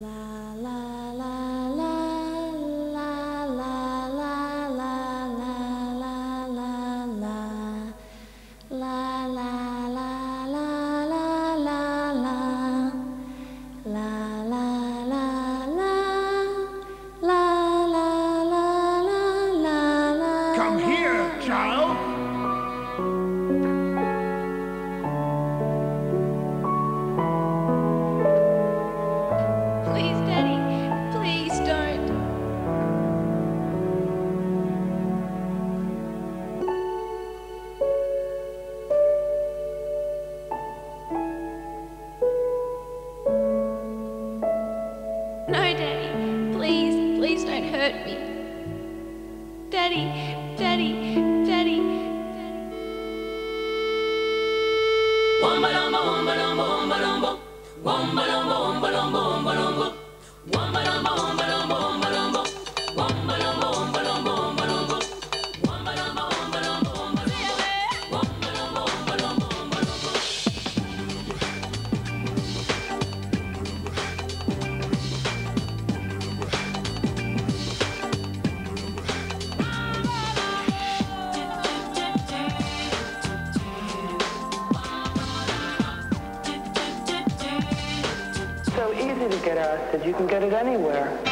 Come so easy to get acid. You can get it anywhere.